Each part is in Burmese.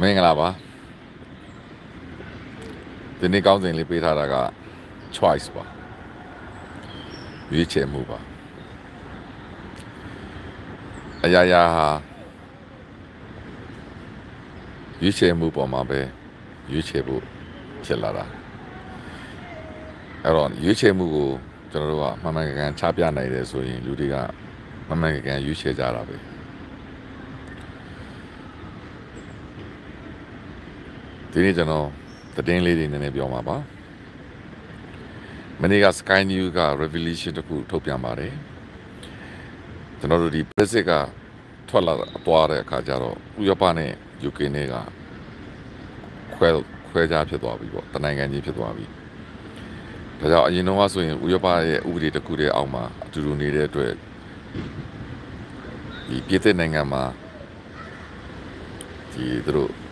မင်္ဂလာပါဒီနေ့ကောင်းစဉ်လေးပေးထားတာက choice ပါရွေးချယ်မှုပါအရာရာဟာရွေးချယ်မှုပေါ်မှာပဲရွေးချယ်ဖို့ဖြစ်လာတာအဲ့တော့ရွေးချယ်မှုကိုကျွန်တော်တို့ကမှန်မှန်ကန်ကန်ချပြနိုင်တယ်ဆိုရင်လူတွေကမှန်မှန်ကန်ကန်ရွေးချယ်ကြတာပဲ ဒီနေ့ကျွန်တော်သတင်းလေးတွေနည်းနည်းပြောမှာပါမနေ့က Sky News က revelation တစ်ခုထုတ်ပြန်ပါတယ်ကျွန်တော်တို့ဒီ Brexit ကထွက်လာသွားတဲ့အခါကျတော့ဥရောပနဲ့ UK နဲ့ကခွဲခွဲခြားဖြစ်သွားပြီပေါ့တနိုင်ငံချင်းဖြစ်သွားပြီဒါကြောင့်အရင်တော့ဆိုရင်ဥရောပရဲ့ဥပဒေတစ်ခုတည်းအောက်မှာအတူတူနေတဲ့အတွက်ဒီပြည်သက်နိုင်ငံမှာဒီသူတို့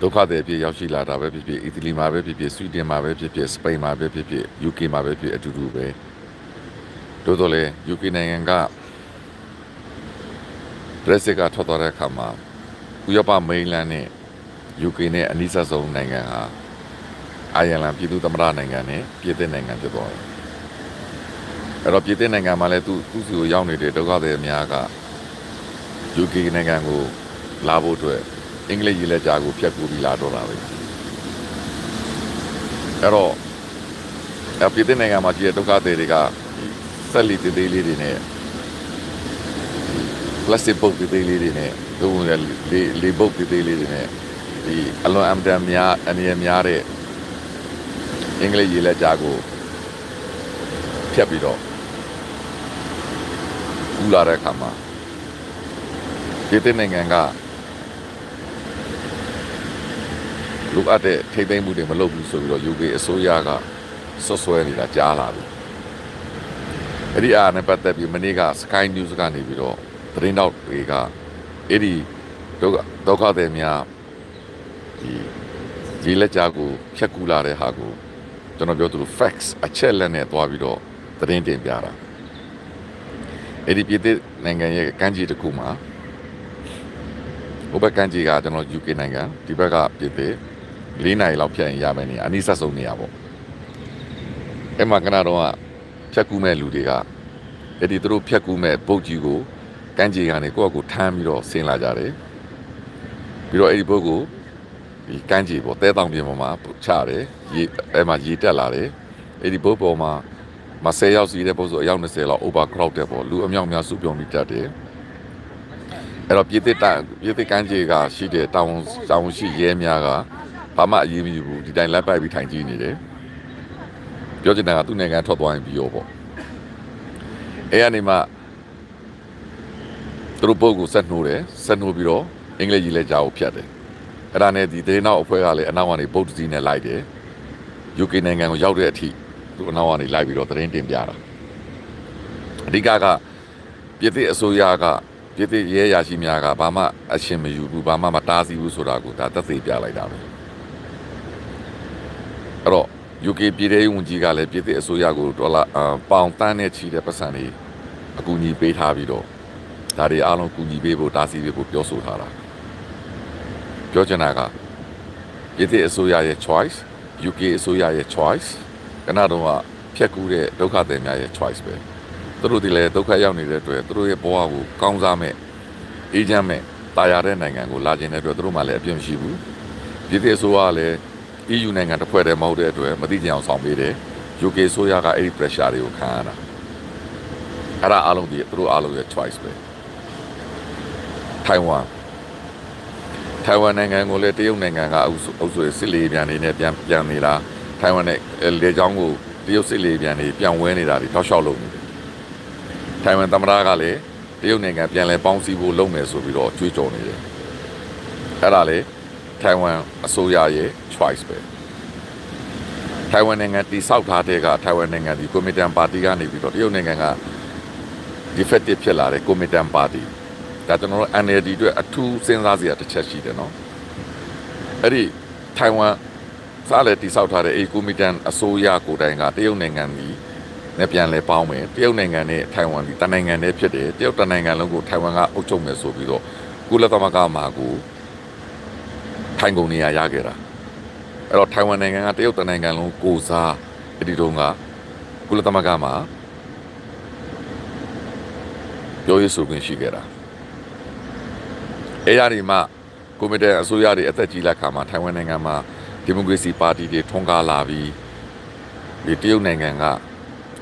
ဒုက္ခတွေအဖြစ်ရောက်ရှိလာတာပဲဖြစ်ဖြစ်အီတလီမှာပဲဖြစ်ဖြစ်ဆွီဒင်မှာပဲဖြစ်ဖြစ်စပိန်မှာပဲဖြစ်ဖြစ် UK မှာပဲဖြစ်အတူတူပဲတိုးတော့လေ UK နိုင်ငံက Brexit ကထွက်သွားတဲ့အခါမှာဥရောပမိန်လန်နဲ့ UK နဲ့အနိစ္စဆုံးနိုင်ငံဟာအိုင်ယာလန်ပြည်သူ့သမ္မတနိုင်ငံနဲ့ပြည်သစ်နိုင်ငံဖြစ်သွားတယ်။အဲ့တော့ပြည်သစ်နိုင်ငံမှာလည်းသူသူ့စီကိုရောက်နေတဲ့ဒုက္ခသည်အများက UK နိုင်ငံကိုလာဖို့အတွက် အင်္ဂလိပ်ရေးလက်ကြားကိုဖျက်ကူပြီးလာတော့တာပဲ။အဲ့တော့အပြည်သစ်နိုင်ငံမှာရှိတဲ့ဒုက္ခသည်တွေကဆက်လီသေးသေးလေးတွေနဲ့ plastic ပုတ်သေးသေးလေးတွေနဲ့ဒုံလေလေပုတ်သေးသေးလေးတွေနဲ့ဒီအလွန်အမတန်များအနေနဲ့များတဲ့အင်္ဂလိပ်ရေးလက်ကြားကိုဖြတ်ပြီးတော့ကူလာတဲ့အခါမှာဒီတဲ့နိုင်ငံက လူအပ်တဲ့ထိမ့်သိမ့်မှုတွေမလုပ်ဘူးဆိုပြီးတော့ UK အစိုးရကဆွဆွဲနေတာကြားလာပြီအဲ့ဒီအားနဲ့ပတ်သက်ပြီးမနေ့က Sky News ကနေပြီးတော့သတင်းတောက်တွေကအဲ့ဒီဒုက္ခဒုက္ခတွေများဒီဒီလက်ကြားကိုဖြတ်ကူလာတဲ့ဟာကိုကျွန်တော်ပြောသလို facts အချက်လက်နဲ့သွားပြီးတော့သတင်းတင်ပြတာအဲ့ဒီပြည်သစ်နိုင်ငံရဲ့ကမ်းခြေတစ်ခုမှာဟိုဘက်ကမ်းခြေကကျွန်တော် UK နိုင်ငံဒီဘက်ကပြည်သစ် ၄နိုင်လောက်ဖြတ်ရင်ရမယ်နေအနည်းဆက်ဆုံးနေရပေါ့အဲ့မှာကနတော့ဖြတ်ကူမဲ့လူတွေကအဲ့ဒီသူတို့ဖြတ်ကူမဲ့ပုတ်ကြီးကိုကမ်းခြေကနေကိုယ့်အကူထမ်းပြီးတော့ဆင်းလာကြတယ်ပြီးတော့အဲ့ဒီပုတ်ကိုဒီကမ်းခြေပေါ်တဲတောင်ပြင်ပေါ်မှာချတယ်ရေအဲ့မှာရေတက်လာတယ်အဲ့ဒီပုတ်ပေါ်မှာမဆယ်ရောက်စီတဲ့ပုတ်ဆိုအယောက်20လောက် overcrowd တဲ့ပေါ့လူအမြောက်များစုပြုံပြီးတက်တယ်အဲ့တော့ပြည်သစ်တပြည်သစ်ကမ်းခြေကရှိတဲ့တောင်တောင်ရှိရဲများက ဘာမှအရေးမကြီးဘူးဒီတိုင်းလက်ပိုက်ပြီးထိုင်ကြည့်နေတယ်ပြောချင်တာကသူ့နိုင်ငံထွက်သွားရင်ပြီးရောပေါ့အဲ့ကနေမှသူတို့ပုတ်ကိုဆက်နှိုးတယ်ဆက်နှိုးပြီးတော့အင်္ဂလိပ်ကြီးလက်ကြားကိုဖြတ်တယ်အဲ့ဒါနဲ့ဒီဒေနောက်အဖွဲ့ကလည်းအနောက်ကနေပုတ်စီနဲ့လိုက်တယ် UK နိုင်ငံကိုရောက်တဲ့အထိသူအနောက်ကနေလိုက်ပြီးတော့သတင်းတင်ပြတာအဓိကကပြည်သစ်အစိုးရကပြည်သစ်ရဲရရှိများကဘာမှအရှင်မယူဘူးဘာမှမတားဆီးဘူးဆိုတာကိုဒါသက်သေပြလိုက်တာပဲအဲ့တော့ UK ပြည်ထောင်ဝန်ကြီးကလည်းပြည်သစ်အစိုးရကိုဒေါ်လာပေါင်တန်းနဲ့ချီတဲ့ပတ်စံတွေအကူအညီပေးထားပြီးတော့ဒါတွေအားလုံးကူညီပေးဖို့တားဆီးပေးဖို့ပြောဆိုထားတာပြောချင်တာကပြည်သစ်အစိုးရရဲ့ choice UK အစိုးရရဲ့ choice ကနတော့ကဖြတ်ကူးတဲ့ဒုက္ခသည်များရဲ့ choice ပဲသူတို့ဒီလေဒုက္ခရောက်နေတဲ့အတွက်သူတို့ရဲ့ဘဝကိုကောင်းစားမဲ့အေးချမ်းမဲ့တာယာတဲ့နိုင်ငံကိုလာခြင်းတဲ့အတွက်သူတို့မှလည်းအပြည့်မရှိဘူးပြည်သစ်အစိုးရကလည်း EU နိုင်ငံတစ်ဖွဲ့တည်းမဟုတ်တဲ့အတွက်မသိကြအောင်ဆောင်ပေးတယ် UK ဆိုရကအဲ့ဒီ pressure တွေကိုခံရတာအဲ့ဒါအားလုံးဒီသူတို့အားလုံးရဲ့ choice ပဲထိုင်ဝမ်ထိုင်ဝမ်နိုင်ငံကိုလည်းတရုတ်နိုင်ငံကအုပ်အုပ်စုစစ်လေပြန်နေနဲ့ပြန်ပြန်နေလားထိုင်ဝမ်နဲ့လေကြောင်းကိုတရုတ်စစ်လေပြန်နေပြန်ဝဲနေတာတွေတောက်လျှောက်လုပ်နေတယ်ထိုင်ဝမ်သမ္မတကလည်းတရုတ်နိုင်ငံပြန်လဲပေါင်းစည်းဖို့လုပ်မယ်ဆိုပြီးတော့ကြွေးကြော်နေတယ်အဲ့ဒါလေ ထိုင်ဝမ်အစိုးရရဲ့ choice ပဲထိုင်ဝမ်နိုင်ငံတိဆောက်ထားတဲ့ကထိုင်ဝမ်နိုင်ငံဒီကွန်မီတန်ပါတီကနေပြီးတော့တရုတ်နိုင်ငံက defective ဖြစ်လာတဲ့ကွန်မီတန်ပါတီဒါကျွန်တော်တို့ NLD အတွက်အထူးစဉ်းစားစရာတစ်ချက်ရှိတယ်နော်အဲ့ဒီထိုင်ဝမ်စားလေတိဆောက်ထားတဲ့အေကွန်မီတန်အစိုးရကိုယ်တိုင်ကတရုတ်နိုင်ငံကြီးနဲ့ပြန်လဲပေါင်းမယ်တရုတ်နိုင်ငံနဲ့ထိုင်ဝမ်ဒီတနိုင်ငံနဲ့ဖြစ်တယ်တရုတ်တနိုင်ငံလုံးကိုထိုင်ဝမ်ကအုပ်ချုပ်မယ်ဆိုပြီးတော့ကုလသမဂ္ဂမှာကို ထိုင်ကုန်နေရရခဲ့တာအဲ့တော့ထိုင်ဝမ်နိုင်ငံကတရုတ်တနိုင်ငံလုံးကိုစားအဲ့ဒီတုန်းကကုလသမဂ္ဂမှာပြောရေးဆိုခွင့်ရှိခဲ့တာအဲ့ရဒီမှာကွန်မတီအစိုးရတွေအသက်ကြီးလက်ခါမှာထိုင်ဝမ်နိုင်ငံမှာဒီမိုကရေစီပါတီတွေထွန်းကားလာပြီးဒီတရုတ်နိုင်ငံက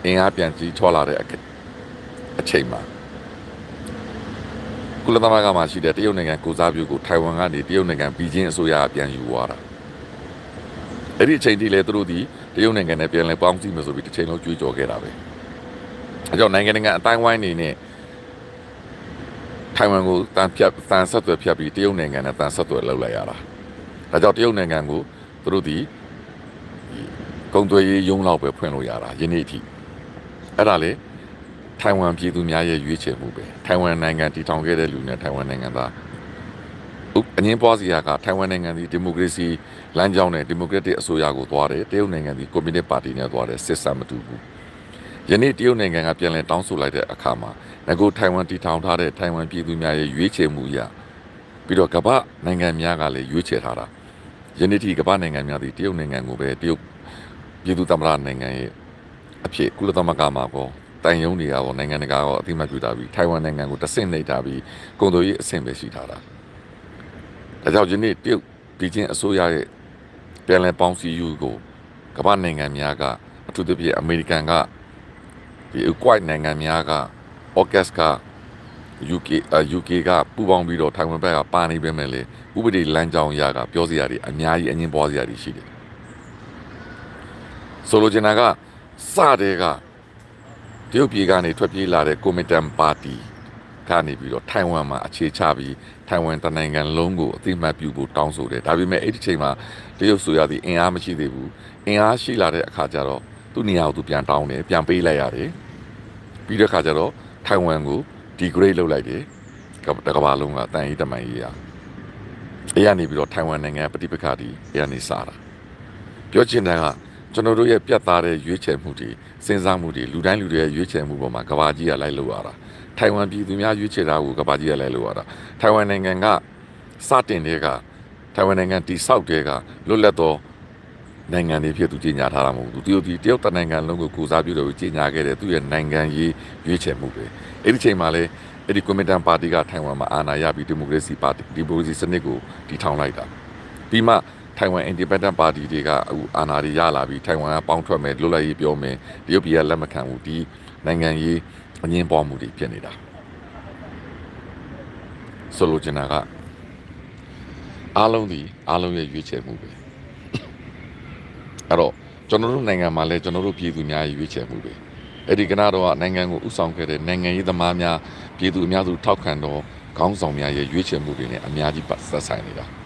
အင်အားပြန်ကြီးထွာလာတဲ့အချိန်မှာ ကုလသမဂ္ဂမှာရှိတဲ့တရုတ်နိုင်ငံကိုစားပြုကိုထိုင်ဝမ်ကနေတရုတ်နိုင်ငံပြည်ချင်းအစိုးရပြန်ယူသွားတာအဲ့ဒီအချိန်ထိလည်းသူတို့ဒီတရုတ်နိုင်ငံနဲ့ပြန်လဲပေါင်းစည်းမယ်ဆိုပြီးတစ်ချိန်လုံးကြွေးကြော်ခဲ့တာပဲအဲကြောင့်နိုင်ငံနိုင်ငံအတိုင်းဝိုင်းနေနဲ့ထိုင်ဝမ်ကိုတန်ဖြတ်တန်ဆက်သွယ်ဖြတ်ပြီးတရုတ်နိုင်ငံနဲ့တန်ဆက်သွယ်လုပ်လိုက်ရတာဒါကြောင့်တရုတ်နိုင်ငံကိုသူတို့ဒီကုံသွေးရေးယုံလောက်ပဲဖွင့်လို့ရတာယနေ့အထိအဲ့ဒါလေ ထိုင်ဝမ်ပြည်သူများရဲ့ရွေးချယ်မှုပဲထိုင်ဝမ်နိုင်ငံတည်ထောင်ခဲ့တဲ့လူနဲ့ထိုင်ဝမ်နိုင်ငံသားအငင်းပွားစီယာကထိုင်ဝမ်နိုင်ငံဒီဒီမိုကရေစီလမ်းကြောင်းနဲ့ဒီမိုကရက်တစ်အစိုးရကိုသွားတယ်တရုတ်နိုင်ငံဒီကွန်မြူနစ်ပါတီနဲ့သွားတယ်စစ်ဆန်မတူဘူးယနေ့တရုတ်နိုင်ငံကပြန်လည်တောင်းဆိုလိုက်တဲ့အခါမှာငကိုထိုင်ဝမ်တည်ထောင်ထားတဲ့ထိုင်ဝမ်ပြည်သူများရဲ့ရွေးချယ်မှုအရပြီးတော့ကမ္ဘာနိုင်ငံများကလည်းရွေးချယ်ထားတာယနေ့ထိကမ္ဘာနိုင်ငံများဒီတရုတ်နိုင်ငံကိုပဲတရုတ်ပြည်သူသမ္မတနိုင်ငံရဲ့အဖြစ်ကုလသမဂ္ဂမှာပေါ့ တန်ယုံတွေကရောနိုင်ငံတကာရောအသိမှတ်ပြုထားပြီးထိုင်ဝမ်နိုင်ငံကိုတဆင့်နှိပ်ထားပြီးကုန်သွယ်ရေးအဆင့်ပဲရှိထားတာဒါကြောင့်ယနေ့တရုတ်ပြည်ချင်းအစိုးရရဲ့ပြန်လည်ပေါင်းစည်းယူကိုကမ္ဘာနိုင်ငံများကအထူးသဖြင့်အမေရိကန်ကဒီ Equate နိုင်ငံများက August က UK UK ကပူးပေါင်းပြီးတော့ထိုင်ဝမ်ဘက်ကပါနေပဲမဲ့လေဥပဒေလမ်းကြောင်းရကပြောစရာတွေအများကြီးအငင်းပွားစရာတွေရှိတယ်ဆိုလိုချင်တာကစတဲ့က တရုတ်ပြည်ကနေထွက်ပြေးလာတဲ့ကွန်မီတန်ပါတီကနေပြီးတော့ထိုင်ဝမ်မှာအခြေချပြီးထိုင်ဝမ်တနိုင်ငံလုံးကိုအသိမှတ်ပြုဖို့တောင်းဆိုတယ်ဒါပေမဲ့အဲ့ဒီချိန်မှာတရုတ်ဆိုရသည့်အင်အားမရှိသေးဘူးအင်အားရှိလာတဲ့အခါကျတော့သူ့နေရာကိုသူပြန်တောင်းတယ်ပြန်ပေးလိုက်ရတယ်ပြီးတဲ့အခါကျတော့ထိုင်ဝမ်ကို degrade လုပ်လိုက်တယ်တကဘာလုံးကတန်ရီတမိုင်ကြီးရအဲ့ရနေပြီးတော့ထိုင်ဝမ်နိုင်ငံပဋိပက္ခတွေအဲ့ရနေစားတာပြောချင်တာက ကျွန်တော်တို့ရဲ့ပြတ်သားတဲ့ရွေးချယ်မှုတွေစဉ်းစားမှုတွေလူတိုင်းလူတွေရဲ့ရွေးချယ်မှုပေါ်မှာကဘာကြီးကလိုက်လို့ရတာထိုင်ဝမ်ပြည်သူများရွေးချယ်တာကိုကဘာကြီးကလိုက်လို့ရတာထိုင်ဝမ်နိုင်ငံကစတင်တဲ့ကထိုင်ဝမ်နိုင်ငံတိဆောက်တဲ့ကလွတ်လပ်သောနိုင်ငံတွေဖြစ်သူကြီးညာထားတာမဟုတ်ဘူးသူတရုတ်ပြည်တရုတ်တနိုင်ငံလုံးကိုကိုစားပြုလို့ကြီးညာခဲ့တယ်သူရဲ့နိုင်ငံရေးရွေးချယ်မှုပဲအဲ့ဒီချိန်မှာလဲအဲ့ဒီကွန်မီတန်ပါတီကထိုင်ဝမ်မှာအာဏာရပြီးဒီမိုကရေစီပါတီဒီမိုကရေစီစနစ်ကိုတည်ထောင်လိုက်တာပြီးမှ ထိုင်ဝမ် Independent Party တွေကအခုအာဏာတွေရလာပြီးထိုင်ဝမ်ကပေါင်းထွက်မယ်လွတ်လပ်ရေးပြောမယ်တရုတ်ပြည်ကလက်မခံဘူးဒီနိုင်ငံရေးအငင်းပွားမှုတွေဖြစ်နေတာဆိုလိုချင်တာကအားလုံးဒီအားလုံးရဲ့ရွေးချယ်မှုပဲအဲ့တော့ကျွန်တော်တို့နိုင်ငံမှာလည်းကျွန်တော်တို့ပြည်သူများရွေးချယ်မှုပဲအဲ့ဒီကနတော့နိုင်ငံကိုဥဆောင်ခဲ့တဲ့နိုင်ငံရေးသမားများပြည်သူအများစုထောက်ခံတော့ခေါင်းဆောင်များရဲ့ရွေးချယ်မှုတွေနဲ့အများကြီးပတ်သက်ဆိုင်နေတာ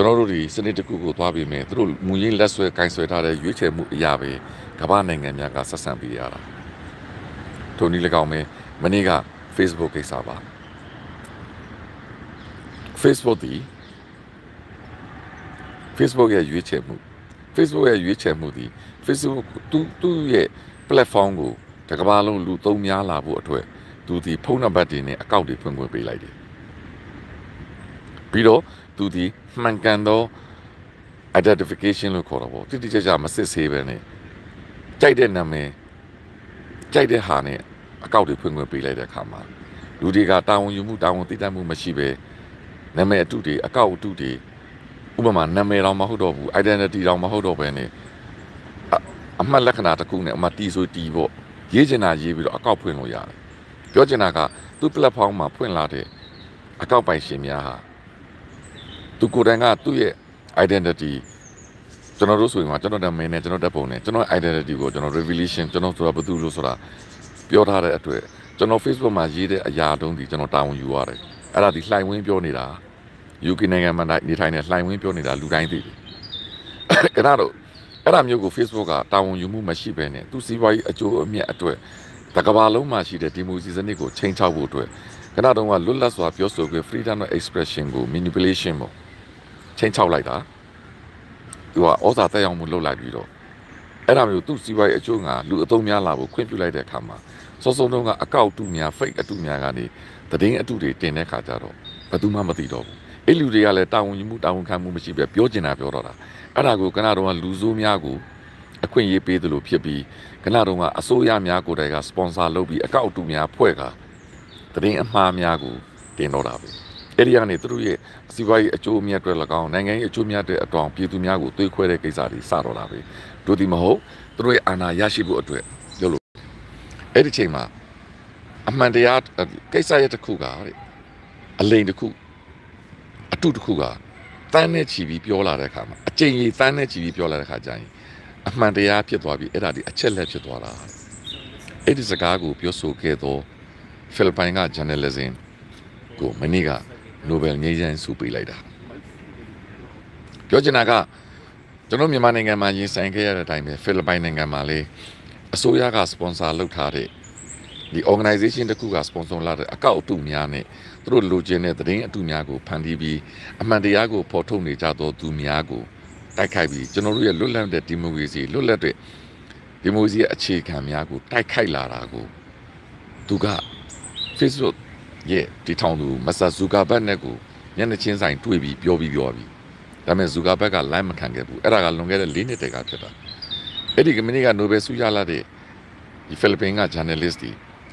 ကျွန်တော်တို့ဒီစနစ်တစ်ခုကိုသွားပြီးမယ်သူတို့မူရင်းလက်ဆွဲကင်ဆွဲထားတဲ့ရွေးချယ်မှုအရာပဲကမ္ဘာနိုင်ငံများကဆက်ဆံပြီးရတာထိုနည်း၎င်းပဲမနေ့က Facebook ကိစ္စပါ Facebook ဒီ Facebook ရဲ့ရွေးချယ်မှု Facebook ရဲ့ရွေးချယ်မှုဒီ Facebook သူသူ့ရဲ့ platform ကိုတကဘာလုံးလူသုံးများလာဖို့အတွက်သူဒီဖုန်းနံပါတ်တွေနဲ့အကောင့်တွေဖွင့်ခွင့်ပေးလိုက်တယ်ပြီးတော့ သူဒီမှန်ကန်သော identification လို့ခေါ်တော့ဗောတိတိကျကျမစစ်ဆေးပဲနဲ့ကြိုက်တဲ့နာမည်ကြိုက်တဲ့ဟာနဲ့အကောင့်တွေဖွင့်ခွင့်ပေးလိုက်တဲ့အခါမှာလူတွေကတာဝန်ယူမှုတာဝန်သိတတ်မှုမရှိပဲနာမည်အတုတွေအကောင့်အတုတွေဥပမာနာမည်တော့မဟုတ်တော့ဘူး identity တော့မဟုတ်တော့ဘဲနဲ့အမှတ်လက္ခဏာတစ်ခုနဲ့အမှတီဆိုတီပေါ့ရေးချင်တာရေးပြီးတော့အကောက်ဖွင့်လို့ရတယ်ပြောချင်တာကသူ့ platform မှာဖွင့်လာတဲ့အကောက်ပိုင်ရှင်များဟာ သူကိုယ်တိုင်ကသူ့ရဲ့ identity ကျွန်တော်တို့ဆိုရင်ကကျွန်တော်နာမည်နဲ့ကျွန်တော်တက်ပုံနဲ့ကျွန်တော် identity ကိုကျွန်တော် revelation ကျွန်တော်ဆိုတာဘာသူလို့ဆိုတာပြောထားတဲ့အတွက်ကျွန်တော် Facebook မှာရေးတဲ့အရာတုံးဒီကျွန်တော်တာဝန်ယူရတယ်အဲ့ဒါဒီလှိုင်ဝင်းပြောနေတာ UK နိုင်ငံမှာနေထိုင်နေလှိုင်ဝင်းပြောနေတာလူတိုင်းသိတယ်ခဏတော့အဲ့ဒါမျိုးကို Facebook ကတာဝန်ယူမှုမရှိဘဲနဲ့သူစီးပွားရေးအကျိုးအမြတ်အတွက်တကဘာလုံးမှာရှိတဲ့ဒီမိုစီစနစ်ကိုချိန်ချောက်ဖို့အတွက်ခဏတုန်းကလွတ်လပ်စွာပြောဆိုခွင့် freedom of expression ကို manipulation ပေါ့ ချိန်ချောက်လိုက်တာသူကဩဇာတက်ရောက်မှုလုပ်လိုက်ပြီးတော့အဲ့ဒါမျိုးသူစီးပွားရေးအကျိုးငါလူအုံများလာဖို့ခွင့်ပြုလိုက်တဲ့အခါမှာစောစောတုန်းကအကောက်တူများ fake အတူများကနေတည်င်းအတူတွေတင်တဲ့ခါကျတော့ဘယ်သူမှမသိတော့ဘူးအဲ့လူတွေကလည်းတာဝန်ယူမှုတာဝန်ခံမှုမရှိပဲပြောကျင်တာပြောတော့တာအဲ့ဒါကိုကနတော့ကလူဆိုးများကိုအခွင့်အရေးပေးသလိုဖြစ်ပြီးကနတော့ကအစိုးရများကိုယ်တိုင်ကစပွန်ဆာလုပ်ပြီးအကောက်အတူများဖွဲ့ကတရင်အမှားများကိုတင်တော့တာပဲအဲ့ဒီကနေသူတို့ရဲ့ စီးပွားရေးအကျိုးအမြတ်တွေ၎င်းနိုင်ငံရေးအကျိုးအမြတ်တွေအတောင်ပြည်သူများကိုသွေးခွဲတဲ့ကိစ္စတွေစတော့တာပဲတို့ဒီမဟုတ်သူတို့ရဲ့အာဏာရရှိဖို့အတွက်ပြောလို့အဲ့ဒီချိန်မှာအမှန်တရားကိစ္စရဲ့တစ်ခုကတဲ့အလိန်တစ်ခုအတုတစ်ခုကတန်းနဲ့ချီပြီးပြောလာတဲ့အခါမှာအကျဉ်းကြီးတန်းနဲ့ချီပြီးပြောလာတဲ့အခါကျရင်အမှန်တရားဖြစ်သွားပြီးအဲ့ဒါဒီအချက်လက်ဖြစ်သွားတာအဲ့ဒီစကားကိုပြောဆိုခဲ့တော့ဖိလစ်ပိုင်က journalism ကိုမနေ့က Nobel ငြိမ်းချမ်းဆုပေးလိုက်တာပြောချင်တာကကျွန်တော်မြန်မာနိုင်ငံမှာရင်ဆိုင်ခဲ့ရတဲ့အတိုင်းပဲဖိလစ်ပိုင်နိုင်ငံမှာလေအစိုးရကစပွန်ဆာလုပ်ထားတဲ့ဒီ organization တခုက sponsor လာတဲ့အကောက်အတုများနဲ့သူတို့လိုချင်တဲ့သတင်းအတုများကိုဖန်တီးပြီးအမှန်တရားကိုဖော်ထုတ်နေကြသောသူများကိုတိုက်ခိုက်ပြီးကျွန်တော်တို့ရဲ့လွတ်လပ်တဲ့ဒီမိုကရေစီလွတ်လပ်တဲ့ဒီမိုကရေစီရဲ့အခြေခံများကိုတိုက်ခိုက်လာတာကိုသူက Facebook ရဲ့ဒီထောင်သူမဆာဇူကာဘတ်နဲ့ကိုမျက်နှာချင်းဆိုင်တွေ့ပြီးပြောပြီးပြောပြီးဒါပေမဲ့ဇူကာဘတ်က line မခံခဲ့ဘူးအဲ့ဒါကလွန်ခဲ့တဲ့၄နှစ်တည်းကဖြစ်တာအဲ့ဒီကမ္ဘာကနိုဘယ်ဆုရလာတဲ့ဒီဖိလစ်ပင်က journalist တွေ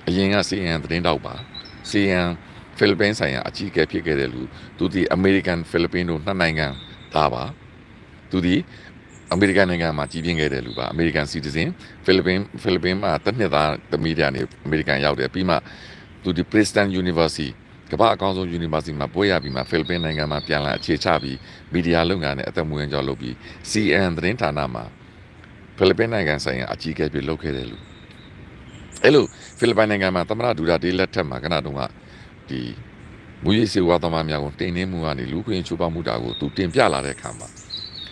အရင်က CNN သတင်းတောက်ပါ CNN ဖိလစ်ပင်းဆိုင်ရာအကြီးအကဲဖြစ်ခဲ့တဲ့လူသူဒီ American ဖိလစ်ပင်းတို့နှစ်နိုင်ငံသားပါသူဒီအမေရိကန်နိုင်ငံမှာကြီးပြင်းခဲ့တဲ့လူပါ American citizen ဖိလစ်ပင်းဖိလစ်ပင်းမှာတစ်နှစ်သားသမီးတွေကနေအမေရိကန်ရောက်တယ်ပြီးမှ သူဒီ Princeton University ကမ္ဘာအကောင်းဆုံး University မှာပွဲရပြီးမှဖိလစ်ပင်းနိုင်ငံမှာပြန်လာအခြေချပြီးမီဒီယာလုပ်ငန်းနဲ့အသက်မွေးကြောင်းလုပ်ပြီး CN သတင်းဌာနမှာဖိလစ်ပင်းနိုင်ငံဆိုင်ရာအကြီးအကဲဖြစ်လုပ်ခဲ့တဲ့လူအဲ့လိုဖိလစ်ပိုင်နိုင်ငံမှာသမ္မတဒူရာတေးလက်ထက်မှာကနတုန်းကဒီမူရေးစေဝါသမားများကိုတင်နှင်းမှုကနေလူခွင့်ချိုးဖောက်မှုတာကိုသူတင်ပြလာတဲ့အခါမှာ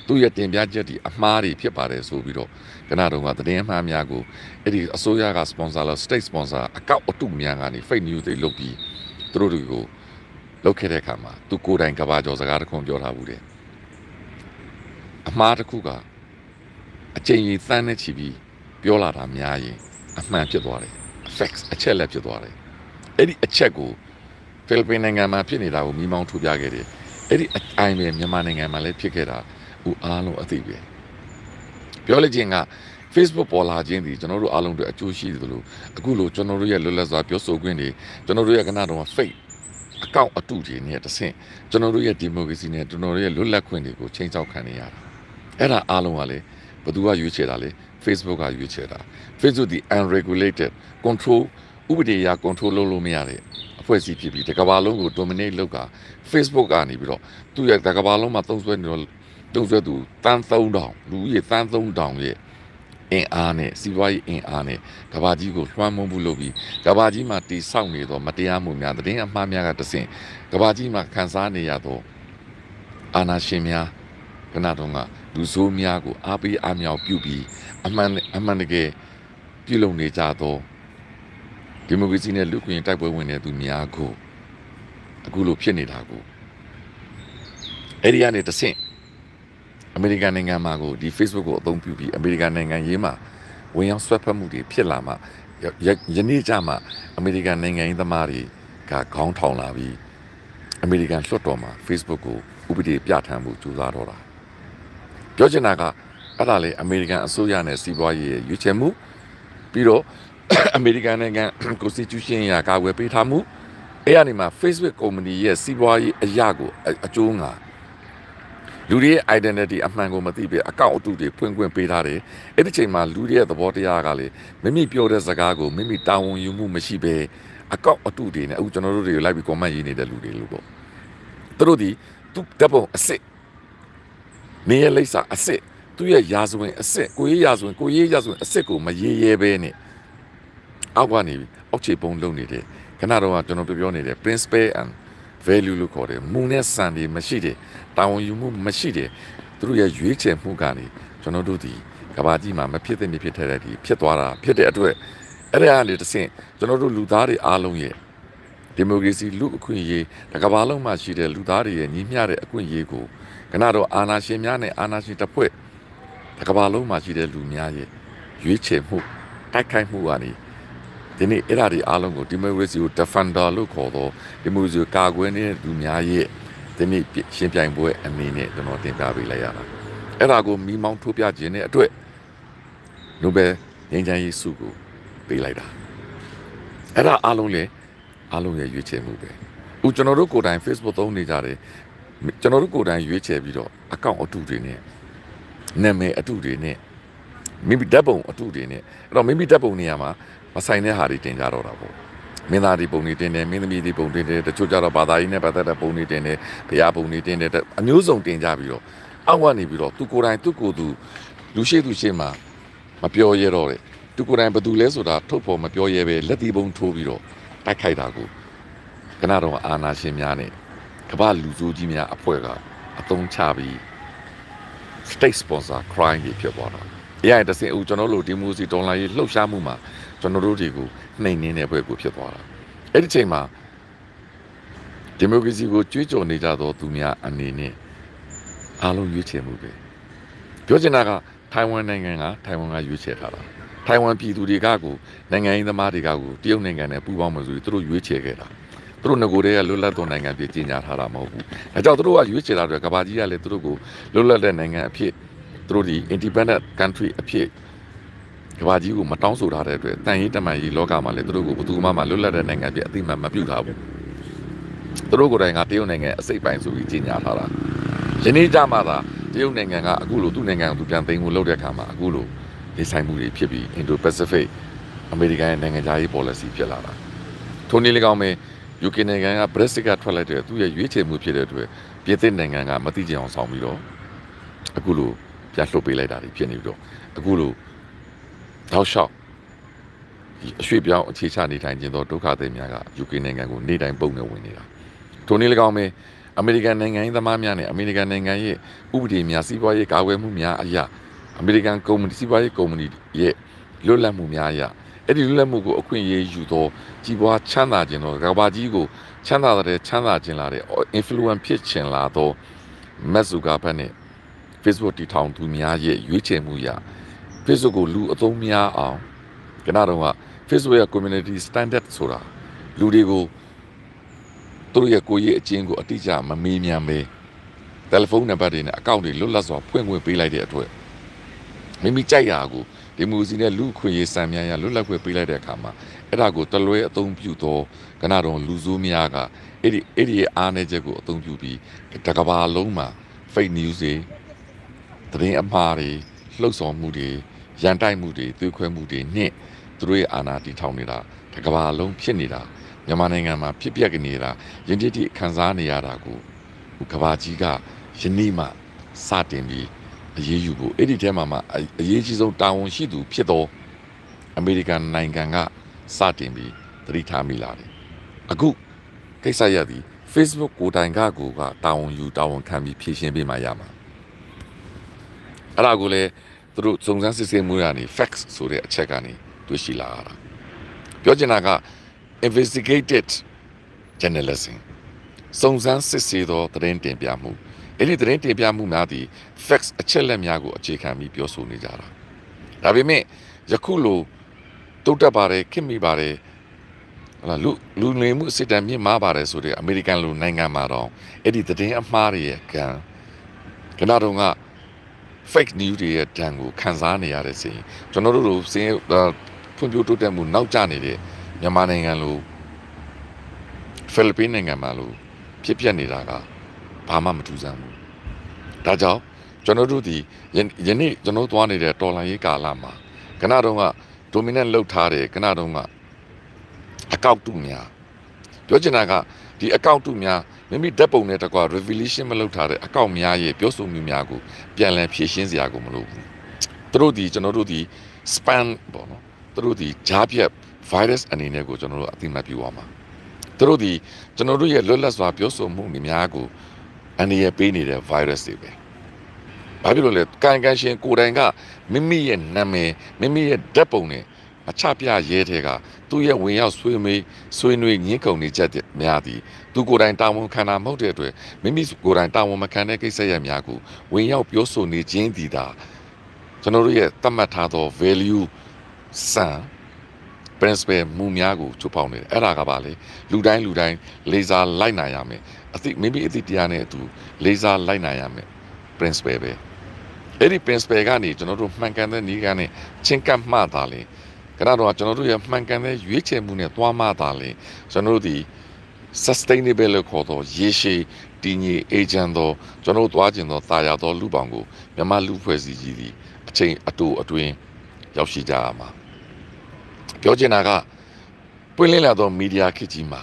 သူရဲ့တင်ပြချက်ဒီအမှားတွေဖြစ်ပါတယ်ဆိုပြီးတော့ကနတုန်းကသတင်းအမှားများကိုအဲ့ဒီအစိုးရက sponsor လို့ state sponsor အကောက်အတုများကနေ fake news တွေလုပ်ပြီးသူတို့တွေကိုလုပ်ခဲ့တဲ့အခါမှာသူကိုယ်တိုင်ကဘာကျော်စကားတစ်ခုပြောထားဘူးတယ်အမှားတစ်ခုကအချိန်ကြီးသန်းနဲ့ချီပြီးပြောလာတာများရင်အမှန်ဖြစ်သွားတယ် facts အချက်လက်ဖြစ်သွားတယ်အဲ့ဒီအချက်ကိုဖိလစ်ပင်နိုင်ငံမှာဖြစ်နေတာကိုမိမောင်းထုတ်ပြခဲ့တယ်အဲ့ဒီအတိုင်းပဲမြန်မာနိုင်ငံမှာလည်းဖြစ်ခဲ့တာ ဟိုအားလုံးအသိပဲပြောလိုက်ခြင်းက Facebook ပေါ်လာခြင်းဒီကျွန်တော်တို့အားလုံးတွေအကျိုးရှိတယ်လို့အခုလိုကျွန်တော်တို့ရဲ့လွတ်လပ်စွာပြောဆိုခွင့်တွေကျွန်တော်တို့ရဲ့ကဏ္ဍတော် fake အကောင့်အတုတွေနဲ့တဆင့်ကျွန်တော်တို့ရဲ့ဒီမိုကရေစီနဲ့ကျွန်တော်တို့ရဲ့လွတ်လပ်ခွင့်တွေကိုချိန်ချောက်ခံနေရတာအဲ့ဒါအားလုံးကလေဘသူကရွေးချယ်တာလေ Facebook ကရွေးချယ်တာ Facebook ဒီ unregulated control ဥပဒေအရ control လုပ်လို့မရတဲ့အဖွဲ့အစည်းဖြစ်ပြီးတကဘာလုံးကို dominate လုပ်တာ Facebook ကနေပြီးတော့သူ့ရဲ့တကဘာလုံးမှာသုံးဆွဲနေတော့ သုံးဆွဲသူတန်း3000လူကြီးတန်း3000ရဲ့အင်အားနဲ့စီးပွားရေးအင်အားနဲ့ကဘာကြီးကိုလွှမ်းမိုးမှုလုပ်ပြီးကဘာကြီးမှာတိဆောက်နေသောမတရားမှုများတည်င်းအမှားများကတဆင့်ကဘာကြီးမှာခံစားနေရသောအာဏာရှင်များကနတော့ကလူဆိုးများကိုအားပေးအားမြောက်ပြုပြီးအမှန်အမှန်တကယ်ပြုလုပ်နေကြသောဒီမိုကရေစီနဲ့လူ့ခွင့်တိုက်ပွဲဝင်နေသူများကိုအခုလိုဖြစ်နေတာကိုအဲ့ဒီကနေတဆင့် အမေရိကန်နိုင်ငံမှာကိုဒီ Facebook ကိုအသုံးပြုပြီးအမေရိကန်နိုင်ငံရေးမှာဝင်ရောက်ဆွဲဖက်မှုတွေဖြစ်လာမှယနေ့ကျမှအမေရိကန်နိုင်ငံရေးသမားတွေကခေါင်းထောင်လာပြီးအမေရိကန်လွှတ်တော်မှာ Facebook ကိုဥပဒေပြဋ္ဌာန်းမှုကြိုးစားတော့တာပြောချင်တာကအဲ့ဒါလေအမေရိကန်အစိုးရနဲ့စီးပွားရေးရဲ့ရွေးချယ်မှုပြီးတော့အမေရိကန်နိုင်ငံ constitution ရကာကွယ်ပေးထားမှုအဲ့ရနေမှာ Facebook ကုမ္ပဏီရဲ့စီးပွားရေးအရာကိုအကျိုးငါ လူတွေရဲ့ identity အမှန်ကိုမသိပဲအကောင့်အတုတွေဖွင့်ခွင့်ပေးထားတယ်အဲ့ဒီချိန်မှာလူတွေရဲ့သဘောတရားကလေမိမိပြောတဲ့စကားကိုမိမိတာဝန်ယူမှုမရှိပဲအကောင့်အတုတွေနဲ့အခုကျွန်တော်တို့တွေကိုလိုက်ပြီး comment ရေးနေတဲ့လူတွေလို့ပေါ့သူတို့ဒီသူတပ်ပုံအစ်စ်နေရလိမ့်စာအစ်စ်သူ့ရဲ့ရာဇဝင်အစ်စ်ကိုရေးရာဇဝင်ကိုရေးရာဇဝင်အစ်စ်ကိုမရေးရဲပဲနဲ့အောက်ကနေအောက်ခြေပုံလုံနေတယ်ခဏတော့ကျွန်တော်ပြောနေတဲ့ principle and value လို့ခေါ်တယ်မူနဲ့စံတွေမရှိတယ်တာဝန်ယူမှုမရှိတယ်သူတို့ရဲ့ရွေးချယ်မှုကနေကျွန်တော်တို့ဒီကဘာကြီးမှာမဖြစ်တဲ့နေဖြစ်တဲ့ဒီဖြစ်သွားတာဖြစ်တဲ့အတွက်အဲ့ဒါလေတဆင့်ကျွန်တော်တို့လူသားတွေအားလုံးရဲ့ဒီမိုကရေစီလူအခွင့်အရေးတကဘာလုံးမှာရှိတဲ့လူသားတွေရဲ့ညီမျှတဲ့အခွင့်အရေးကိုခဏတော့အာဏာရှင်များနဲ့အာဏာရှင်တပ်ဖွဲ့တကဘာလုံးမှာရှိတဲ့လူများရဲ့ရွေးချယ်မှုတိုက်ခိုက်မှုကနေ ဒီနေ့အဲ့ဒါတွေအားလုံးကိုဒီမိုကရေစီကို defender လို့ခေါ်တော့ဒီမိုကရေစီကိုကာကွယ်နေတဲ့လူများရဲ့ဒီနေ့ရှင်ပြိုင်ပွဲအနေနဲ့ကျွန်တော်တင်ပြပေးလိုက်ရတာအဲ့ဒါကိုမိမောင်းထိုးပြခြင်းနဲ့အတွက်နိုဘယ်ငြိမ်းချမ်းရေးဆုကိုပေးလိုက်တာအဲ့ဒါအားလုံးလေအားလုံးရဲ့ရွေးချယ်မှုပဲဦးကျွန်တော်တို့ကိုယ်တိုင် Facebook သုံးနေကြတယ်ကျွန်တော်တို့ကိုယ်တိုင်ရွေးချယ်ပြီးတော့အကောင့်အတုတွေနဲ့နာမည်အတုတွေနဲ့မိမိဓာတ်ပုံအတုတွေနဲ့အဲ့တော့မိမိဓာတ်ပုံနေရာမှာ မဆိုင်တဲ့ဟာတွေတင်ကြတော့တာပေါ့မင်းသားဒီပုံတွေတင်တယ်မင်းသမီးဒီပုံတင်တယ်တချို့ကြတော့ဘာသာရေးနဲ့ပတ်သက်တဲ့ပုံတွေတင်တယ်ဘုရားပုံတွေတင်တယ်အမျိုးစုံတင်ကြပြီးတော့အောက်ကနေပြီးတော့သူကိုယ်တိုင်သူကိုယ်သူလူရှိသူရှိမှမပြောရတော့တဲ့သူကိုယ်တိုင်ဘယ်သူလဲဆိုတာထုတ်ဖော်မပြောရဲပဲလက်တီပုံထိုးပြီးတော့တိုက်ခိုက်တာကိုကနတော့အာနာရှင်များနဲ့ကမ္ဘာလူစိုးကြီးများအဖွဲ့ကအသုံးချပြီး state sponsor crime တွေဖြစ်သွားတာ။အဲ့ရတဲ့စင်ဦးကျွန်တော်တို့ဒီမိုစီဒေါ်လာရေးလှုပ်ရှားမှုမှာ ကျွန်တော်တို့တွေကိုနှိမ်နှင်းတဲ့ဘက်ကိုဖြစ်သွားတာ။အဲ့ဒီချိန်မှာဒီမိုကရေစီကိုကြွေးကြော်နေကြသောသူများအနေနဲ့အားလုံးရွေးချယ်မှုပဲ။ပြောချင်တာကထိုင်ဝမ်နိုင်ငံကထိုင်ဝမ်ကရွေးချယ်ထားတာ။ထိုင်ဝမ်ပြည်သူတွေကကိုနိုင်ငံရေးသမားတွေကကိုတရုတ်နိုင်ငံနဲ့ပူးပေါင်းမလို့သူတို့ရွေးချယ်ခဲ့တာ။သူတို့ငကိုတည်းကလွတ်လပ်သောနိုင်ငံပြည်ကြီးညာထားတာမဟုတ်ဘူး။ဒါကြောင့်သူတို့ကရွေးချယ်လာတဲ့ကဘာကြီးကလည်းသူတို့ကိုလွတ်လပ်တဲ့နိုင်ငံအဖြစ်သူတို့ဒီ independent country အဖြစ် ကဘာကြီးကိုမတောင်းဆိုထားတဲ့အတွက်တန်ရေးတမန်ရေးလောကမှာလည်းသူတို့ကိုဘယ်သူမှမလွတ်လပ်တဲ့နိုင်ငံဖြစ်အသိမှမပြုထားဘူး။သူတို့ကိုယ်တိုင်ကတရုတ်နိုင်ငံအစိတ်ပိုင်းဆိုပြီးကြီးညာထားတာ။ယနေ့ကြမှာသာတရုတ်နိုင်ငံကအခုလိုသူ့နိုင်ငံကိုသူပြန်သိမ်းဖို့လုပ်တဲ့အခါမှာအခုလိုဒီဆိုင်မှုတွေဖြစ်ပြီး Indo-Pacific အမေရိကန်ရဲ့နိုင်ငံခြားရေး policy ဖြစ်လာတာ။ထိုနည်း၎င်းပဲ UK နိုင်ငံက Brexit ကထွက်လိုက်တဲ့သူ့ရဲ့ရွေးချယ်မှုဖြစ်တဲ့အတွက်ပြည်သစ်နိုင်ငံကမတိကျအောင်ဆောင်ပြီးတော့အခုလိုပြတ်လှုပ်ပေးလိုက်တာဖြစ်နေပြီးတော့အခုလို တောက်လျှောက်ဒီအရွှေ့ပြောင်းအခြေချနေထိုင်ခြင်းသောဒုက္ခသည်များက UK နိုင်ငံကိုနေတိုင်းပုံနဲ့ဝင်နေတာထိုနည်း၎င်းပဲအမေရိကန်နိုင်ငံရေးသမားများနဲ့အမေရိကန်နိုင်ငံရဲ့ဥပဒေများစီးပွားရေးကာကွယ်မှုများအရာအမေရိကန်ကုမ္ပဏီစီးပွားရေးကုမ္ပဏီရဲ့လွတ်လပ်မှုများအရာအဲ့ဒီလွတ်လပ်မှုကိုအခွင့်အရေးယူသောကြီးပွားချမ်းသာခြင်းသောကဘာကြီးကိုချမ်းသာတဲ့ချမ်းသာခြင်းလာတဲ့ influence ဖြစ်ခြင်းလာသောမက်ဇူကာဘတ်နဲ့ Facebook တီထောင်သူများရဲ့ရွေးချယ်မှုရ Facebook ကိုလူအသုံးများအောင်ကနတော့က Facebook ရဲ့ community standard ဆိုတာလူတွေကိုသူတို့ရဲ့ကိုယ်ရေးအချင်းကိုအတိအကျမမေးမြန်းပဲတယ်လီဖုန်းနံပါတ်တွေနဲ့အကောင့်တွေလွတ်လပ်စွာဖွင့်ခွင့်ပေးလိုက်တဲ့အတွက်မိမိကြိုက်ရာကိုဒီမိုစီနဲ့လူခွင့်ရေးစံများရလွတ်လပ်ခွင့်ပေးလိုက်တဲ့အခါမှာအဲ့ဒါကိုတလွဲအသုံးပြုသောကနတော်လူဆိုးများကအဲ့ဒီအဲ့ဒီအားနည်းချက်ကိုအသုံးပြုပြီးတကဘာလုံးမှာ fake news တွေသတင်းအမှားတွေလှုပ်ဆောင်မှုတွေ ရန်တိုက်မှုတွေသွေးခွဲမှုတွေနဲ့သူတို့ရဲ့အာဏာတည်ထောင်နေတာတကဘာလုံးဖြစ်နေတာမြန်မာနိုင်ငံမှာဖြစ်ပျက်နေတာယဉ်ကျေးသည့်ခံစားနေရတာကိုကဘာကြီးကယနေ့မှစတင်ပြီးအရေးယူဖို့အဲ့ဒီထဲမှာမှအရေးကြီးဆုံးတာဝန်ရှိသူဖြစ်သောအမေရိကန်နိုင်ငံကစတင်ပြီးသတိထားမိလာတယ်အခုကိစ္စရသည် Facebook ကိုတိုင်ကကိုကတာဝန်ယူတာဝန်ခံပြီးဖြည့်ရှင်းပေးမှရမှာအဲ့ဒါကိုလည်း သူတို့စုံစမ်းစစ်ဆေးမှုကနေ facts ဆိုတဲ့အချက်ကနေတွေ့ရှိလာတာပြောချင်တာက investigated journalism စုံစမ်းစစ်ဆေးသောသတင်းတင်ပြမှုအဲ့ဒီသတင်းတင်ပြမှုများသည် facts အချက်လက်များကိုအခြေခံပြီးပြောဆိုနေကြတာဒါပေမဲ့ယခုလိုတုတ်တက်ပါတယ်ခင်မိပါတယ်ဟလာလူလူနေမှုစစ်တမ်းမြင့်မားပါတယ်ဆိုတဲ့အမေရိကန်လူနိုင်ငံမှာတော့အဲ့ဒီသတင်းအမှားတွေရဲ့ကံကနတော့က fake news တွေရဲ့ဒဏ်ကိုခံစားနေရတဲ့စဉ်ကျွန်တော်တို့လိုစင်းဖွံ့ဖြိုးတိုးတက်မှုနောက်ကျနေတဲ့မြန်မာနိုင်ငံလိုဖိလစ်ပိနိုင်ငံမှာလိုဖြစ်ပျက်နေတာကဘာမှမထူးဆန်းဘူးဒါကြောင့်ကျွန်တော်တို့ဒီယနေ့ကျွန်တော်သွားနေတဲ့တော်လန်ရေးကာလမှာကနတော့က dominant လောက်ထားတယ်ကနတော့ကအကောက်တူများပြောချင်တာကဒီအကောက်တူများ မိမိဓာတ်ပုံနဲ့တကွာ revelation မလုပ်ထားတဲ့အကောက်များရဲ့ပြောဆိုမှုများကိုပြန်လည်ဖြည့်ရှင်းစရာကိုမလိုဘူးသူတို့ဒီကျွန်တော်တို့ဒီ span ပေါ့နော်သူတို့ဒီဂျားပြက် virus အနေနဲ့ကိုကျွန်တော်တို့အသိမှတ်ပြုအောင်ပါသူတို့ဒီကျွန်တော်တို့ရဲ့လွတ်လပ်စွာပြောဆိုမှုတွေများကိုအနေရပေးနေတဲ့ virus တွေပဲဘာဖြစ်လို့လဲကန်ကန်ရှင်ကိုယ်တိုင်ကမိမိရဲ့နာမည်မိမိရဲ့ဓာတ်ပုံနဲ့အချပြရဲတဲ့ကသူ့ရဲ့ဝင်ရောက်ဆွေးမေးဆွေးနွေးညှင်းကုန်နေချက်များသည် သူကိုယ်တိုင်တာဝန်ခံတာမဟုတ်တဲ့အတွက်မိမိကိုယ်တိုင်တာဝန်မခံတဲ့ကိစ္စရပ်များကိုဝင်ရောက်ပြောဆိုနေခြင်းသည်သာကျွန်တော်တို့ရဲ့သတ်မှတ်ထားသော value စံ principle မူများကိုချုပ်ဖောက်နေတယ်အဲ့ဒါကပါလေလူတိုင်းလူတိုင်းလေးစားလိုက်နိုင်ရမယ်အသိမိမိအသိတရားနဲ့အတူလေးစားလိုက်နိုင်ရမယ် principle ပဲအဲ့ဒီ principle ကနေကျွန်တော်တို့မှန်ကန်တဲ့နည်းကနေချင်းကပ်မှသာလေခဏတော့ကျွန်တော်တို့ရဲ့မှန်ကန်တဲ့ရွေးချယ်မှုနဲ့သွားမှသာလေကျွန်တော်တို့ဒီ sustainable လို့ခေါ်တော့ရေရှည်တည်ငြိမ်အေဂျင့်သောကျွန်တော်တို့သွားကျင်သောတာယာသောလူပောင်ကိုမြန်မာလူဖွဲ့စည်းကြီးသည်အချိန်အတူအတွင်းရောက်ရှိကြရမှာပြောချင်တာကပွင့်လင်းလာသောမီဒီယာခေတ်ကြီးမှာ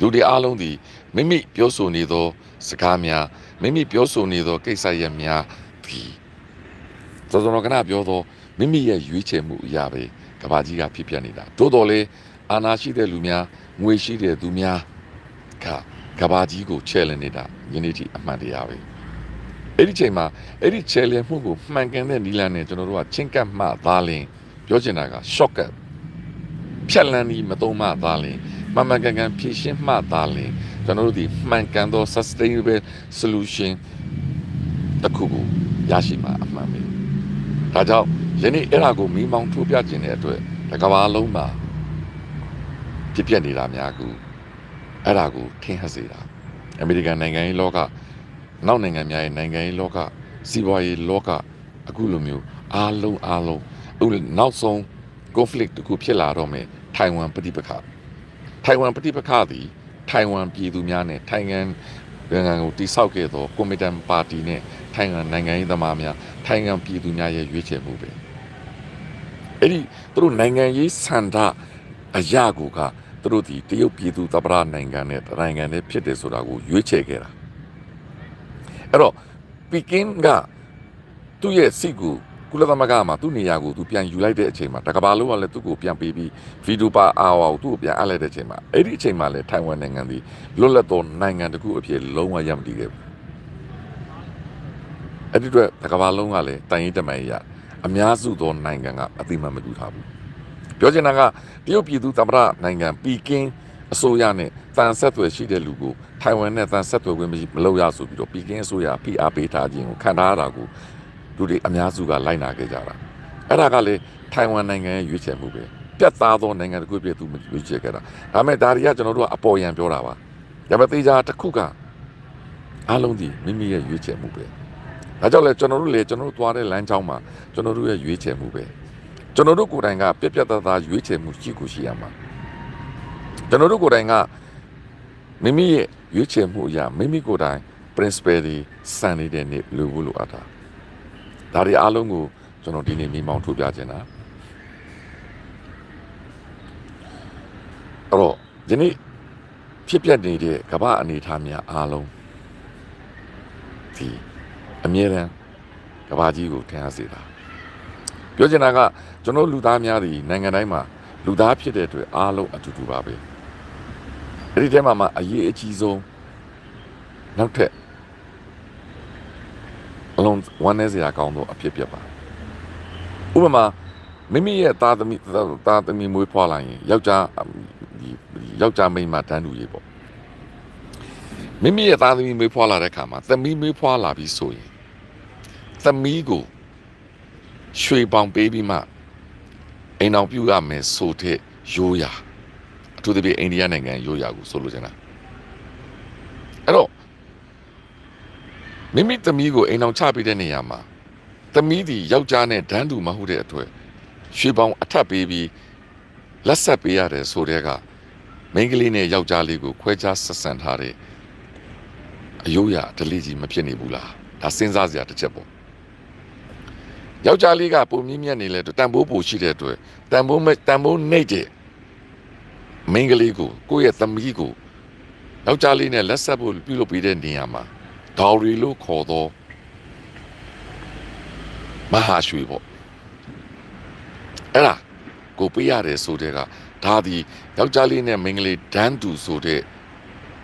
လူတွေအားလုံးသည်မိမိပြောဆိုနေသော စကားများမိမိပြောဆိုနေသောကိစ္စရပ်များသည်သောသောကနာပြောသောမိမိရဲ့ရွေးချယ်မှုအရာပဲကဘာကြီးကဖြစ်ပြနေတာတိုးတော်လေအာနာရှိတဲ့လူများ ငွေရှိတဲ့သူများကကဘာကြီးကိုချဲ့လည်နေတာယနေ့ထိအမှန်တရားပဲအဲ့ဒီချိန်မှာအဲ့ဒီချဲ့လည်မှုကိုမှန်ကန်တဲ့နီလန်နဲ့ကျွန်တော်တို့ကချင်းကပ်မှသာလင်ပြောချင်တာက shock ဖြက်လန်းပြီးမသုံးမှသာလင်မမှန်ကန်ကန်ဖြည့်ရှင်းမှသာလင်ကျွန်တော်တို့ဒီမှန်ကန်သော sustainable solution တစ်ခုကိုရရှိမှာအမှန်ပဲဒါကြောင့်ယနေ့အဲ့ဒါကိုမိမောင်းထိုးပြခြင်းတဲ့အတွက်တစ်ကမ္ဘာလုံးမှာ ဖြစ်ပျက်နေတာများကူအဲ့ဒါကိုထင်ဟပ်စေတာအမေရိကန်နိုင်ငံရေးလောကနောက်နိုင်ငံများရဲ့နိုင်ငံရေးလောကစီးပွားရေးလောကအခုလိုမျိုးအားလုံးအားလုံးအခုနောက်ဆုံး conflict တခုဖြစ်လာတော့မယ်ထိုင်ဝမ်ပဋိပက္ခထိုင်ဝမ်ပဋိပက္ခသည်ထိုင်ဝမ်ပြည်သူများနဲ့ထိုင်ငံနိုင်ငံကိုတိဆောက်ခဲ့သောကွန်မီတန်ပါတီနဲ့ထိုင်ငံနိုင်ငံရေးသမားများထိုင်ငံပြည်သူများရဲ့ရွေးချယ်မှုပဲအဲ့ဒီသူတို့နိုင်ငံရေးစန္ဒအရာကိုက သူတို့ဒီတရုတ်ပြည်သူသဗ္ဗရနိုင်ငံနဲ့နိုင်ငံနဲ့ဖြစ်တယ်ဆိုတာကိုရွေးချယ်ခဲ့တာအဲ့တော့ပီကင်းကသူ့ရဲ့စိတ်ကိုကုလသမဂ္ဂမှာသူ့နေရာကိုသူပြန်ယူလိုက်တဲ့အချိန်မှာတကဘာလုံးကလည်းသူ့ကိုပြန်ပေးပြီးဗီဒိုပါအာဝါကိုသူ့ကိုပြန်အပ်လိုက်တဲ့အချိန်မှာအဲ့ဒီအချိန်မှာလည်းထိုင်ဝမ်နိုင်ငံသည်လွတ်လပ်သောနိုင်ငံတစ်ခုအဖြစ်လုံးဝရမတည်ခဲ့ဘူးအဲ့ဒီတော့တကဘာလုံးကလည်းတိုင်ရင်တမန်ရအများစုသောနိုင်ငံကအသိမှမပြုထားဘူး ပြောချင်တာကတရုတ်ပြည်သူသမ္မတနိုင်ငံပီကင်းအစိုးရနဲ့တန်ဆက်သွယ်ရှိတဲ့လူကိုထိုင်ဝမ်နဲ့တန်ဆက်သွယ်ခွင့်မလုပ်ရဆိုပြီးတော့ပီကင်းအစိုးရ PR ပေးထားခြင်းကိုခံထားရတာကိုလူတွေအများစုကလိုက်နာခဲ့ကြတာအဲ့ဒါကလေထိုင်ဝမ်နိုင်ငံရဲ့ရွေးချယ်မှုပဲပြတ်သားသောနိုင်ငံတစ်ခုပြည့်သူရွေးချယ်ခဲ့တာဒါပေမဲ့ဒါတွေကကျွန်တော်တို့ကအပေါ်ယံပြောတာပါဒါပေမဲ့တေချာတစ်ခုကအားလုံးဒီမိမိရဲ့ရွေးချယ်မှုပဲဒါကြောင့်လေကျွန်တော်တို့လေကျွန်တော်တို့သွားတဲ့လမ်းကြောင်းမှာကျွန်တော်တို့ရဲ့ရွေးချယ်မှုပဲ ကျွန်တော်တို့ကိုယ်တိုင်ကပြက်ပြက်သားသားရွေးချယ်မှုရှိကိုရှိရမှာကျွန်တော်တို့ကိုယ်တိုင်ကမိမိရဲ့ရွေးချယ်မှုအရာမိမိကိုယ်တိုင် principle တွေစံနေတဲ့နေလူဘူးလို့အပ်တာဒါတွေအားလုံးကိုကျွန်တော်ဒီနေ့မိမောင်းထုတ်ပြခြင်းတာအဲ့တော့ဒီနေ့ဖြစ်ပျက်နေတဲ့ကမ္ဘာအနေအထားများအားလုံးဒီအမြဲတမ်းကမ္ဘာကြီးကိုထင်ရစေတာပြောချင်တာက ကျွန်တော်လူသားများဒီနိုင်ငံတိုင်းမှာလူသားဖြစ်တဲ့အတွက်အားလုံးအတူတူပါပဲအဲ့ဒီထဲမှာမှအရေးအကြီးဆုံးနောက်ထပ်အလုံးဝမ်းနည်းစရာကောင်းသောအဖြစ်ပြပါဥပမာမိမိရဲ့သားသမီးသားသမီးမွေးဖွားလာရင်ယောက်ျားဒီယောက်ျားမိန်းမတန်းတူရေးပေါ့မိမိရဲ့သားသမီးမွေးဖွားလာတဲ့ခါမှာသမီးမွေးဖွားလာပြီဆိုရင်သမီးကိုရွှေပေါင်ပေးပြီးမှ အိမ်အောင်ပြုရမယ်ဆိုတဲ့ရိုးရာအထူးသဖြင့်အိန္ဒိယနိုင်ငံရိုးရာကိုဆိုလိုချင်တာအဲ့တော့မိမိသမီးကိုအိမ်အောင်ချပေးတဲ့နေရာမှာသမီးဒီယောက်ျားနဲ့ဒန်းတူမဟုတ်တဲ့အတွက်ရွှေပေါင်အထပ်ပေးပြီးလက်ဆက်ပေးရတယ်ဆိုတဲ့ကမိန်းကလေးနဲ့ယောက်ျားလေးကိုခွဲခြားဆက်ဆံထားတဲ့အယိုးရဒလိကြီးမဖြစ်နေဘူးလားဒါစဉ်းစားစရာတစ်ချက်ပေါ့ ယောက်ျားလေးကပုံမြင့်မြတ်နေလဲတန်ဖိုးပူရှိတဲ့အတွက်တန်ဖိုးမတန်ဖိုးနှိပ်တဲ့မိန်းကလေးကိုကိုယ့်ရဲ့သမီးကိုယောက်ျားလေးနဲ့လက်ဆက်ဖို့ပြုလုပ်ပေးတဲ့နေရာမှာဒေါ်ရီလို့ခေါ်တော့မဟာရွှေပေါ့အဲ့ဒါကိုပေးရတယ်ဆိုတဲ့ကဒါဒီယောက်ျားလေးနဲ့မိန်းကလေးဒန်းတူဆိုတဲ့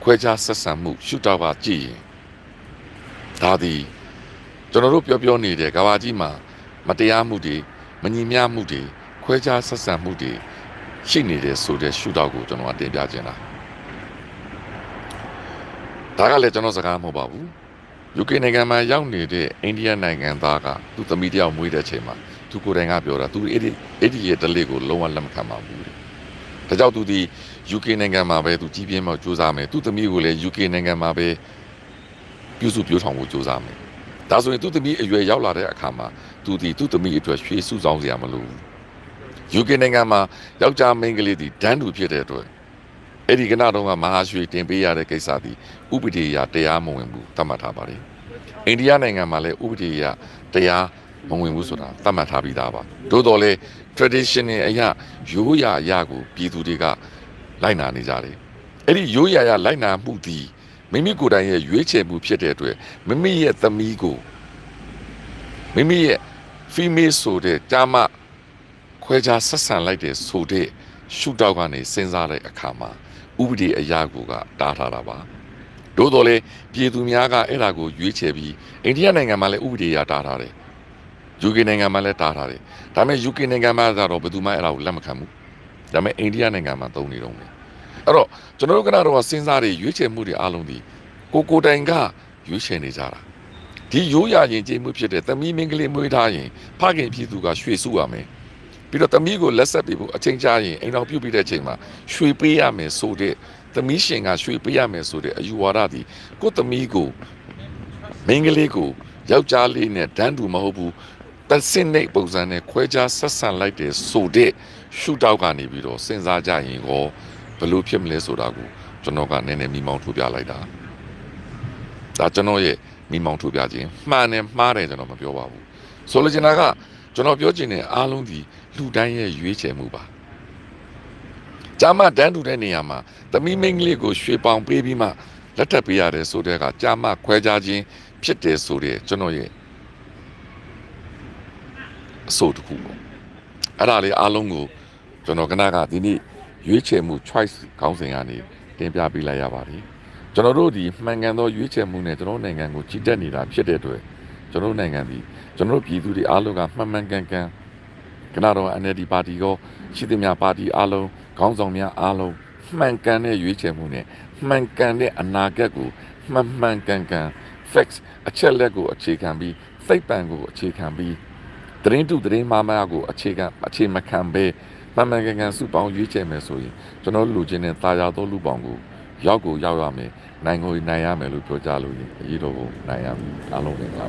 ခွဲခြားဆက်ဆံမှုရှုတော့ပါကြည့်ရင်ဒါဒီကျွန်တော်တို့ပြောပြောနေတဲ့ကဘာကြီးမှာ မတရားမှုတွေမညီမျှမှုတွေခွဲခြားဆက်ဆံမှုတွေရှိနေတဲ့ဆိုတဲ့ရှုတော့ကိုကျွန်တော်တင်ပြခြင်းလားဒါကလည်းကျွန်တော်စကားမဟုတ်ပါဘူး UK နိုင်ငံမှာရောက်နေတဲ့အိန္ဒိယနိုင်ငံသားကသူ့သမီးတယောက်မွေးတဲ့အချိန်မှာသူကိုယ်တိုင်ကပြောတာသူအဲ့ဒီအဲ့ဒီရဲ့ delay ကိုလုံးဝလက်မခံပါဘူးတဲ့ဒါကြောင့်သူဒီ UK နိုင်ငံမှာပဲသူကြီးပြင်းမှစူးစမ်းမယ်သူသမီးကိုလည်း UK နိုင်ငံမှာပဲပြုစုပြောထောင်ဖို့စူးစမ်းမယ် ဒါဆိုရင်သူသမီးအရွယ်ရောက်လာတဲ့အခါမှာသူဒီသူသမီးအတွက်ရွှေစုဆောင်စရာမလိုဘူး UK နိုင်ငံမှာယောက်ျားမိန်းကလေးဒီဒန်းတူဖြစ်တဲ့အတွက်အဲ့ဒီကနတော့ကမဟာရွှေတင်ပေးရတဲ့ကိစ္စဒီဥပဒေအရတရားမဝင်ဘူးသတ်မှတ်ထားပါတယ်အိန္ဒိယနိုင်ငံမှာလည်းဥပဒေအရတရားမဝင်ဘူးဆိုတာသတ်မှတ်ထားပြီးသားပါသို့တော်လည်း traditional အရာရိုးရာအရာကိုပြည်သူတွေကလိုက်နာနေကြတယ်အဲ့ဒီရိုးရာရလိုက်နာမှုဒီ မိမိကိုယ်တိုင်ရဲ့ရွေးချယ်မှုဖြစ်တဲ့အတွက်မိမိရဲ့သမီးကိုမိမိရဲ့ female ဆိုတဲ့ဂျာမခွဲခြားဆက်ဆံလိုက်တဲ့ဆိုတဲ့ရှုထောက်ကနေစဉ်းစားတဲ့အခါမှာဥပဒေအရာကိုကတားထားတာပါသို့တော်လည်းပြည်သူများကအဲ့ဒါကိုရွေးချယ်ပြီးအိန္ဒိယနိုင်ငံမှာလည်းဥပဒေအရာတားထားတယ် UK နိုင်ငံမှာလည်းတားထားတယ်ဒါပေမဲ့ UK နိုင်ငံမှာကတော့ဘယ်သူမှအဲ့ဒါကိုလက်မခံဘူးဒါပေမဲ့အိန္ဒိယနိုင်ငံမှာသုံးနေတော့မယ် အဲ့တော့ကျွန်တော်တို့ကတော့စဉ်းစားတွေရွေးချယ်မှုတွေအားလုံးဒီကိုကိုတိုင်ကရွေးချယ်နေကြတာဒီရိုးရာရင်ကျေးမှုဖြစ်တဲ့သမီးမင်းကလေးမွေးထားရင်ဖခင်ပြည်သူကရွှေစုရမယ်ပြီးတော့သမီးကိုလက်ဆက်ပြီးဖို့အချိန်ကြာရင်အိမ်တော်ပြုတ်ပြီးတဲ့အချိန်မှာရွှေပေးရမယ်ဆိုတဲ့သမီးရှင်ကရွှေပေးရမယ်ဆိုတဲ့အယူဝါဒဒီကိုသမီးကိုမင်းကလေးကိုယောက်ျားလေးနဲ့ဒန်းတူမဟုတ်ဘူးတဆင့်နေပုံစံနဲ့ခွဲခြားဆက်ဆံလိုက်တယ်ဆိုတဲ့ရှုထောက်ကနေပြီးတော့စဉ်းစားကြရင်ရော ဘယ်လိုဖြစ်မလဲဆိုတာကိုကျွန်တော်ကနည်းနည်းမိမောင်းထုတ်ပြလိုက်တာဒါကျွန်တော်ရဲ့မိမောင်းထုတ်ပြခြင်းမှန်တယ်မှားတယ်ကျွန်တော်မပြောပါဘူးဆိုလိုချင်တာကကျွန်တော်ပြောချင်တဲ့အားလုံးဒီလူတိုင်းရဲ့ရွေးချယ်မှုပါဂျာမတန်းတူတဲ့နေရာမှာသမီးမင်းကလေးကိုရွှေပောင်ပေးပြီးမှလက်ထပ်ပေးရတယ်ဆိုတဲ့ကဂျာမခွဲခြားခြင်းဖြစ်တယ်ဆိုတဲ့ကျွန်တော်ရဲ့အဆိုတစ်ခုပေါ့အဲ့ဒါလေးအားလုံးကိုကျွန်တော်ကနကဒီနေ့ ရွေးချယ်မှု choice ခေါင်းစဉ်ကနေတင်ပြပေးလိုက်ရပါတယ်ကျွန်တော်တို့ဒီမှန်ကန်သောရွေးချယ်မှုနဲ့ကျွန်တော်နိုင်ငံကိုကြီးတက်နေတာဖြစ်တဲ့အတွက်ကျွန်တော်နိုင်ငံဒီကျွန်တော်ပြည်သူတွေအားလုံးကမှန်မှန်ကန်ကန်ကနတော့ NLD ပါတီကောရှိသမျှပါတီအားလုံးခေါင်းဆောင်များအားလုံးမှန်ကန်တဲ့ရွေးချယ်မှုနဲ့မှန်ကန်တဲ့အနာဂတ်ကိုမှန်မှန်ကန်ကန် facts အချက်လက်ကိုအခြေခံပြီးစိတ်ပံကိုအခြေခံပြီးသတင်းတုသတင်းမှားမှားကိုအခြေခံအခြေမခံဘဲ မှန်မှန်ကန်ကန်စုပေါင်းရွေးချယ်မယ်ဆိုရင်ကျွန်တော်လူချင်းနဲ့တာယာသောလူပေါင်းကိုရောက်ကိုရောက်ရမယ်နိုင်ကိုနိုင်ရမယ်လို့ပြောကြလို့ရင်အရေးတော်ကိုနိုင်ရမယ်အားလုံးပဲပါ